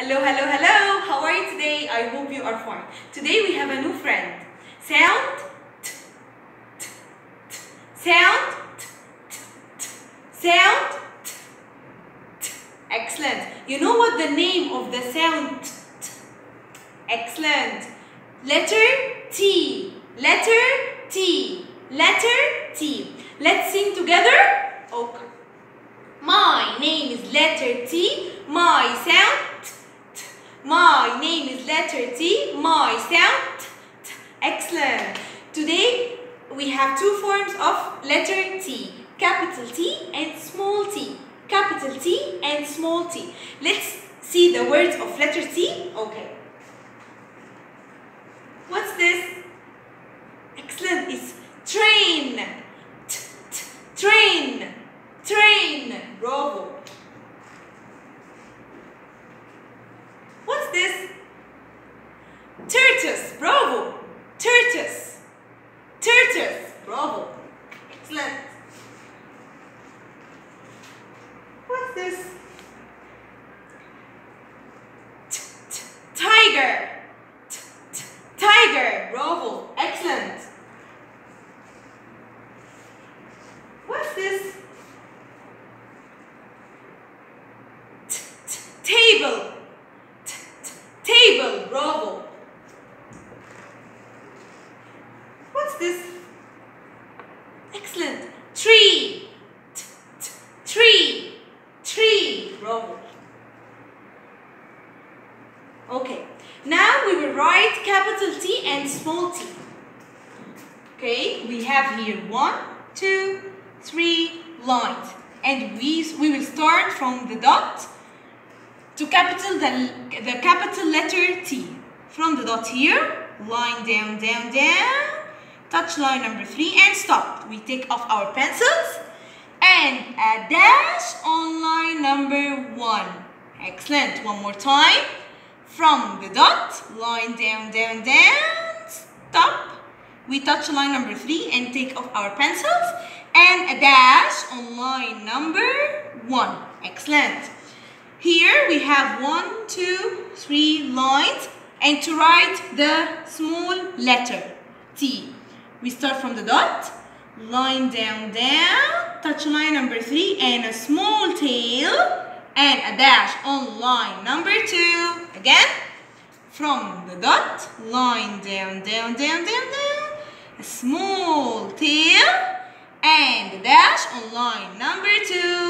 Hello, hello, hello. How are you today? I hope you are fine. Today we have a new friend. Sound. t, t, t. Sound. Sound. Excellent. You know what the name of the sound? Excellent. Letter T. Letter T. Letter T. Let's sing together. Okay. My name is letter T. My sound. My name is letter T. My sound. t, t. Excellent. Today we have two forms of letter T. Capital T and small t. Capital T and small t. Let's see the words of letter T. Okay. What's this? Excellent. It's train. T, t, train. Train. Bravo. What's this? Tortoise. Bravo. Tortoise. Tortoise. Bravo. Excellent. What's this? T, t, Tiger. T, Tiger. Bravo. Excellent. What's this? Table. Table. Bravo. What's this? Excellent. Tree. T, t, Tree. Okay. Now we will write capital T and small t. Okay. We have here one, two, three lines. And we, we will start from the dot to capital the, the capital letter T. From the dot here, line down, down, down, touch line number three and stop. We take off our pencils and a dash on line number one. Excellent. One more time. From the dot, line down, down, down, stop. We touch line number three and take off our pencils and a dash on line number one. Excellent. Here we have one, two, three lines and to write the small letter T. We start from the dot, line down, down, touch line number three and a small tail and a dash on line number two. Again, from the dot, line down, down, down, down, down, a small tail and a dash on line number two.